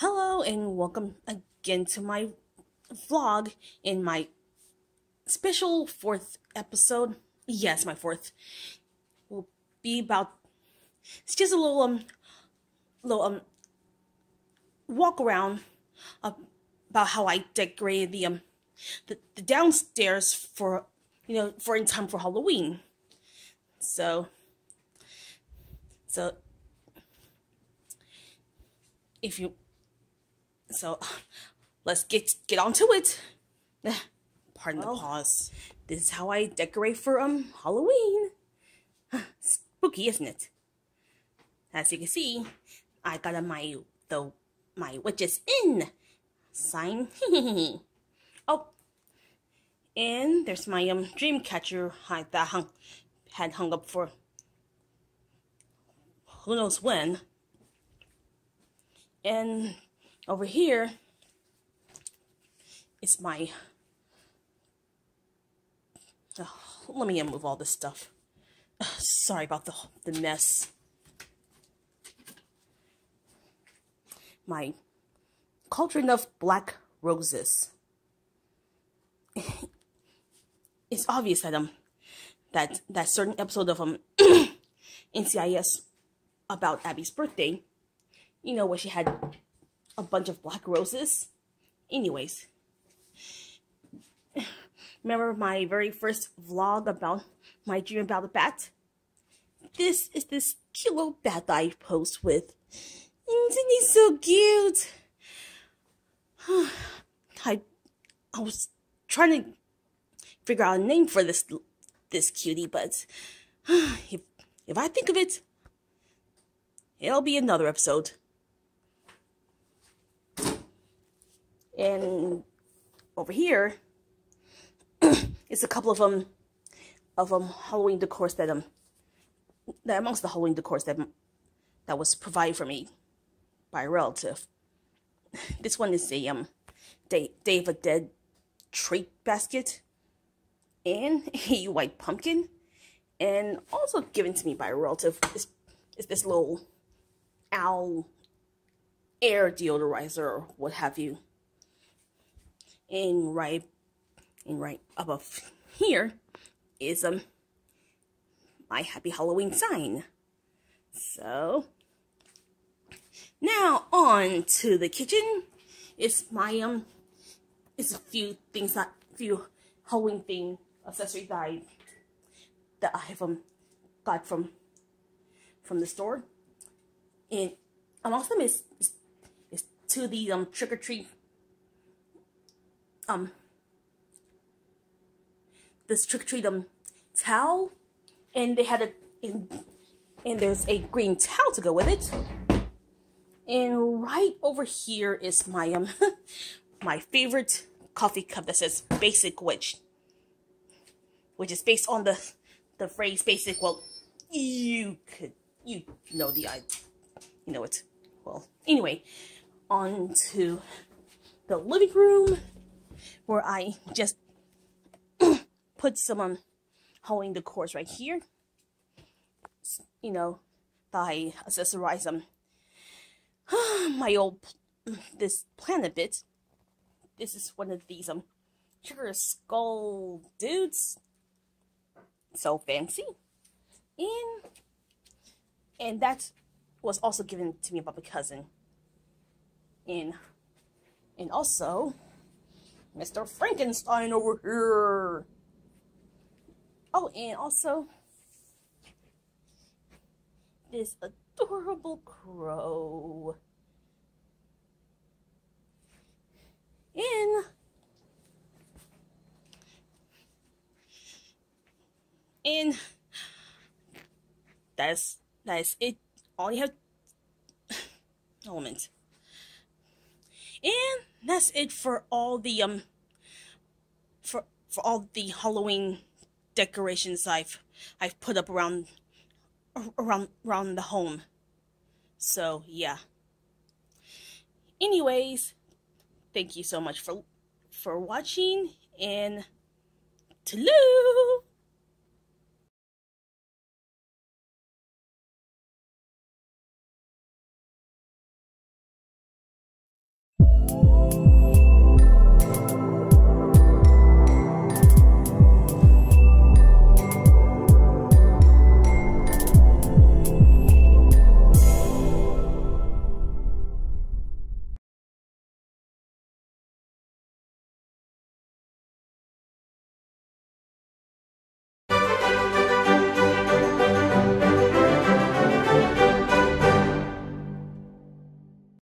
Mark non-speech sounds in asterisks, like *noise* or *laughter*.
Hello and welcome again to my vlog in my special fourth episode. Yes, my fourth will be about it's just a little um little um walk around about how I decorated the um the, the downstairs for you know for in time for Halloween. So so if you so *sighs* let's get get on to it. *sighs* Pardon well, the pause. This is how I decorate for um Halloween. *sighs* Spooky, isn't it? As you can see, I got a my the my witches in sign. *laughs* oh, and there's my um dream catcher that hung had hung up for who knows when. And over here is my oh, let me move all this stuff. Sorry about the the mess. My cauldron of black roses. *laughs* It's obvious that um that that certain episode of um *clears throat* NCIS about Abby's birthday you know where she had a bunch of black roses. Anyways, remember my very first vlog about my dream about the bat? This is this cute little bat I post with. Isn't he so cute? *sighs* I, I was trying to figure out a name for this this cutie, but *sighs* if if I think of it, it'll be another episode. And over here *clears throat* is a couple of um of um Halloween decors that um that amongst the Halloween decors that that was provided for me by a relative. *laughs* This one is a um Day, Day of a Dead treat basket and *laughs* a white pumpkin and also given to me by a relative is, is this little owl air deodorizer or what have you and right and right above here is um my happy Halloween sign. So now on to the kitchen. It's my um it's a few things that few Halloween thing accessories that I that I have um got from from the store. And amongst them is is, is of these um trick or treat um this trick treat towel and they had a and, and there's a green towel to go with it. And right over here is my um *laughs* my favorite coffee cup that says basic witch which is based on the the phrase basic. Well you could you know the i you know it. Well anyway on to the living room where I just *clears throat* put some um, the decors right here. You know, I accessorize them. *sighs* my old, *clears throat* this planet bit. This is one of these um, sugar skull dudes. So fancy. And, and that was also given to me by my cousin. And, and also, Mr. Frankenstein over here. Oh, and also this adorable crow. In in that's that's it. All you have *sighs* element. And that's it for all the um for for all the Halloween decorations I've I've put up around around around the home. So yeah. Anyways, thank you so much for for watching and toodaloo!